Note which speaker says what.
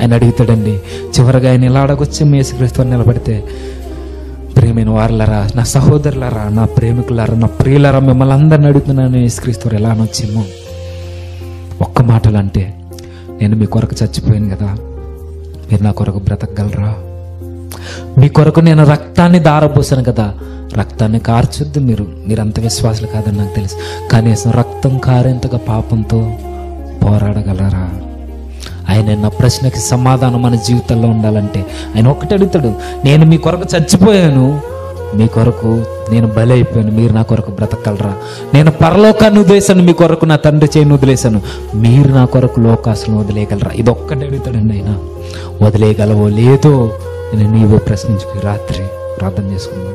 Speaker 1: ఆయన అడుగుతాడండి చివరిగా ఆయన ఇలా అడగొచ్చి మేసుక్రీస్తు నిలబడితే ప్రేమైన వారులరా నా సహోదరులరా నా ప్రేమికులరా నా ప్రియులరా మిమ్మల్ని అందరిని అడుగుతున్నాను యేసుక్రీస్తు ఎలా అనొచ్చేమో ఒక్క మాటలు అంటే నేను మీ కొరకు చచ్చిపోయాను కదా మీరు నా కొరకు బ్రతకగలరా? మీ కొరకు నేను రక్తాన్ని దారపోసాను కదా రక్తాన్ని కార్చొద్దు మీరు మీరంత విశ్వాసులు కాదని నాకు తెలుసు. కనీసం రక్తం కారేంతగా పాపంతో పోరాడగలరా? నిన్న నా ప్రశ్నకి సమాధానం మన జీవితంలో ఉండాలంటే ఆయన ఒకటి అడుగుతాడు నేను మీ కొరకు చచ్చిపోయాను మీ కొరకు నేను బలైపోయాను అయిపోయాను మీరు నా కొరకు బ్రతకగలరా? నేను పరలోకాన్ని వదిలేశాను మీ కొరకు నా తండ్రి చేయను వదిలేశాను మీరు నా కొరకు లోకాసులను వదిలేయగలరా? ఇది ఒక్కటి అడుగుతాడండి ఆయన. వదిలేయగలవో లేదో నేను నీవు ప్రశ్నించుకు రాత్రి ప్రార్థన చేసుకున్నాను